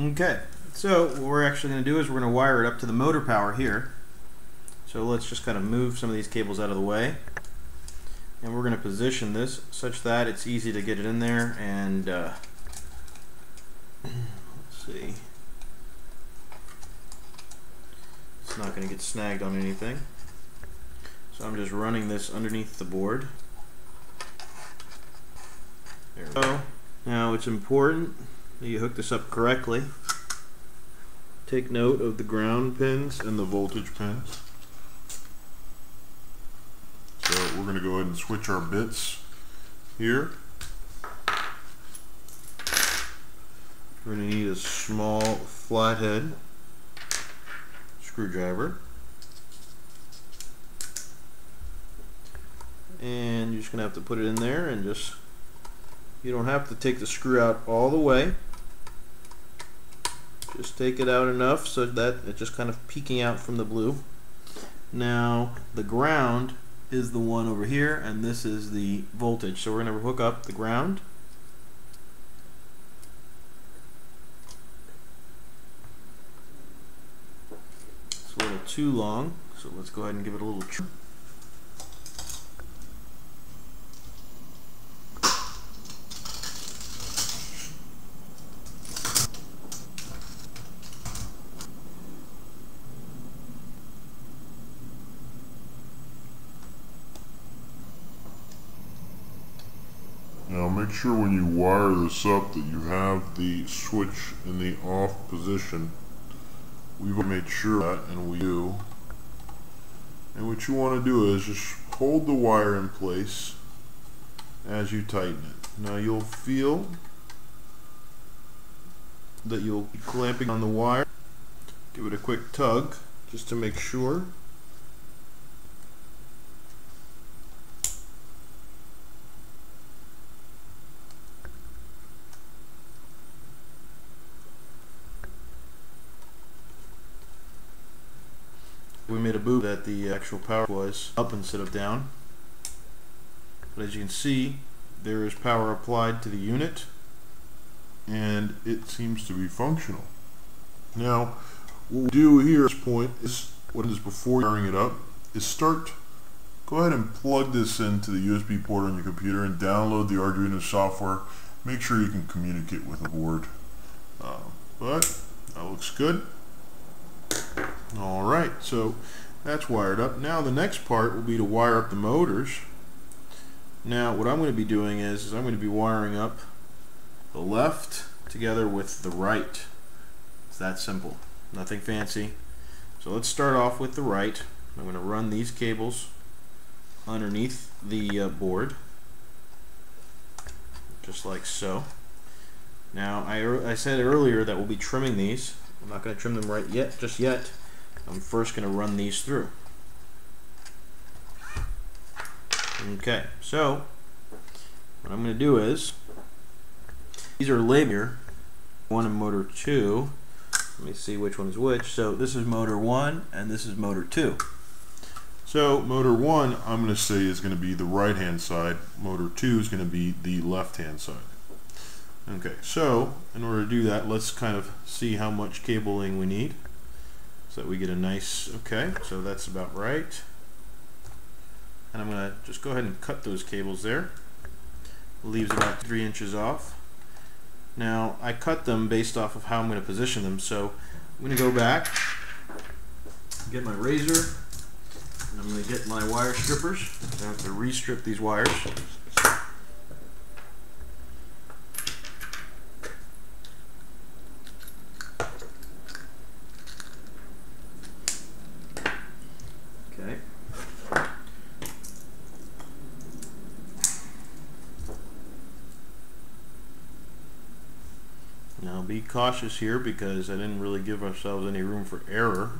Okay, so what we're actually going to do is we're going to wire it up to the motor power here. So let's just kind of move some of these cables out of the way. And we're going to position this such that it's easy to get it in there and uh, let's see. It's not going to get snagged on anything. So I'm just running this underneath the board. There we go. Now it's important you hook this up correctly. Take note of the ground pins and the voltage pins. So we're going to go ahead and switch our bits here. We're going to need a small flathead screwdriver. And you're just going to have to put it in there and just, you don't have to take the screw out all the way. Just take it out enough so that it's just kind of peeking out from the blue. Now the ground is the one over here and this is the voltage. So we're going to hook up the ground. It's a little too long, so let's go ahead and give it a little trim. Now make sure when you wire this up that you have the switch in the off position. We've made sure that and we do. And what you want to do is just hold the wire in place as you tighten it. Now you'll feel that you'll be clamping on the wire. Give it a quick tug just to make sure. Made a boo that the actual power was up instead of down. But as you can see, there is power applied to the unit and it seems to be functional. Now, what we do here at this point is what is before wiring it up is start go ahead and plug this into the USB port on your computer and download the Arduino software. Make sure you can communicate with the board. Uh, but that looks good. Alright, so that's wired up. Now the next part will be to wire up the motors. Now what I'm going to be doing is, is I'm going to be wiring up the left together with the right. It's that simple. Nothing fancy. So let's start off with the right. I'm going to run these cables underneath the uh, board just like so. Now I, I said earlier that we'll be trimming these. I'm not going to trim them right yet, just yet. I'm first going to run these through. Okay, so what I'm going to do is these are here, one and motor two. Let me see which one is which. So this is motor one and this is motor two. So motor one, I'm going to say is going to be the right hand side. Motor two is going to be the left hand side. Okay, so in order to do that, let's kind of see how much cabling we need so that we get a nice, okay, so that's about right. And I'm going to just go ahead and cut those cables there. Leaves about three inches off. Now, I cut them based off of how I'm going to position them, so I'm going to go back, get my razor, and I'm going to get my wire strippers. I have to restrip these wires. Okay. Be cautious here because I didn't really give ourselves any room for error.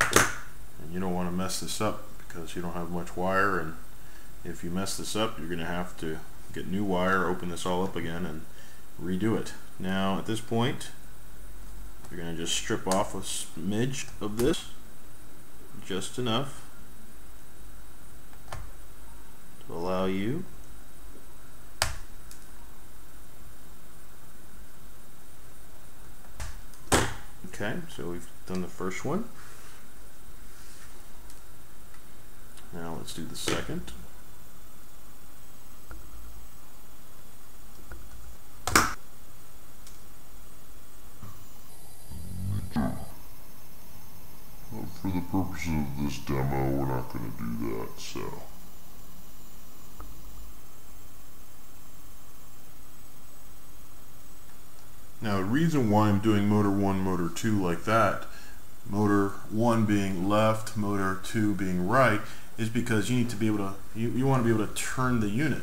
And you don't want to mess this up because you don't have much wire and if you mess this up you're going to have to get new wire, open this all up again and redo it. Now at this point you're going to just strip off a smidge of this, just enough to allow you Okay, so we've done the first one. Now let's do the second. for the purposes of this demo, we're not going to do that, so. Now the reason why I'm doing motor 1, motor 2 like that, motor 1 being left, motor 2 being right, is because you need to be able to, you, you want to be able to turn the unit.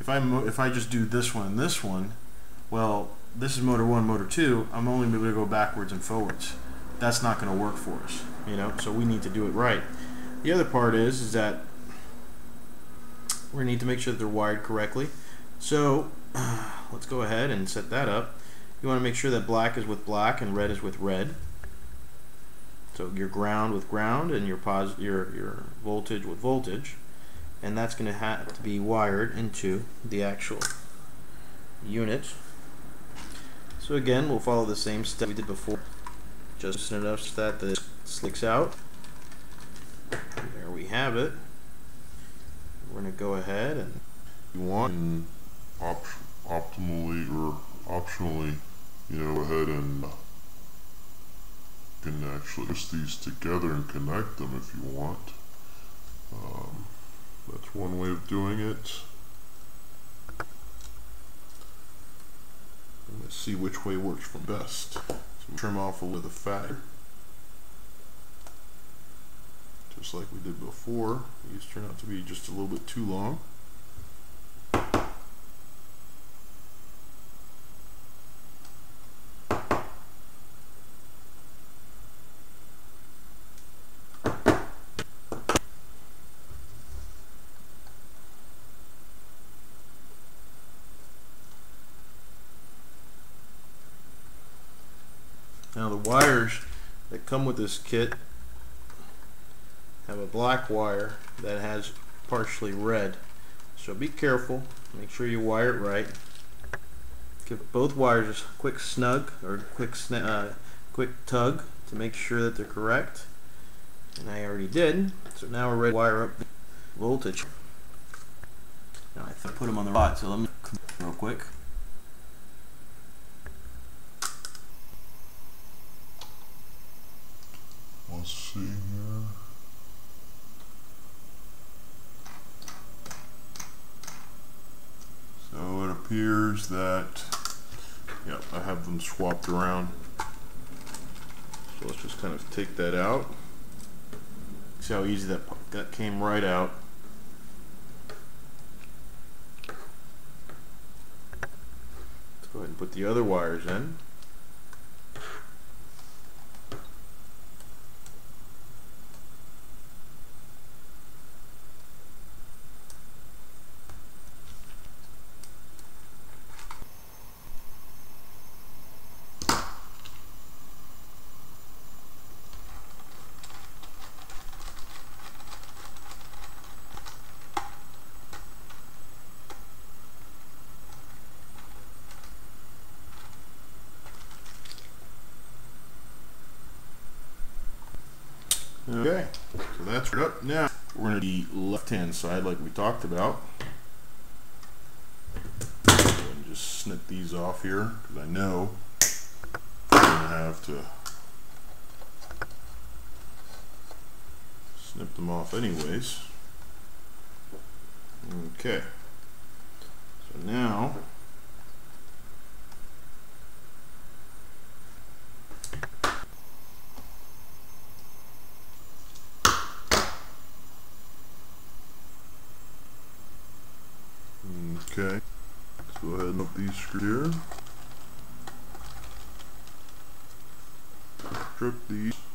If I, if I just do this one and this one, well, this is motor 1, motor 2, I'm only able to go backwards and forwards. That's not going to work for us, you know, so we need to do it right. The other part is, is that we need to make sure that they're wired correctly. So let's go ahead and set that up. You want to make sure that black is with black and red is with red. So your ground with ground and your your your voltage with voltage, and that's going to have to be wired into the actual unit. So again, we'll follow the same step we did before, just enough so that this slicks out. There we have it. We're going to go ahead and you want and op optimally or optionally you know, ahead and can actually put these together and connect them if you want. Um, that's one way of doing it. Let's see which way works for best. So trim off a little of fat. Just like we did before. These turn out to be just a little bit too long. Now the wires that come with this kit have a black wire that has partially red. So be careful, make sure you wire it right. Give both wires a quick snug or quick uh, quick tug to make sure that they're correct. And I already did. So now we're ready to wire up voltage. Now I put them on the right, so let me real quick. Let's see here. So it appears that, yeah, I have them swapped around. So let's just kind of take that out. See how easy that, that came right out. Let's go ahead and put the other wires in. Okay, so that's it up. Now we're going to the left-hand side like we talked about. And just snip these off here because I know I'm going to have to snip them off anyways. Okay, so now Okay, let's go ahead and up these screws here. Strip these.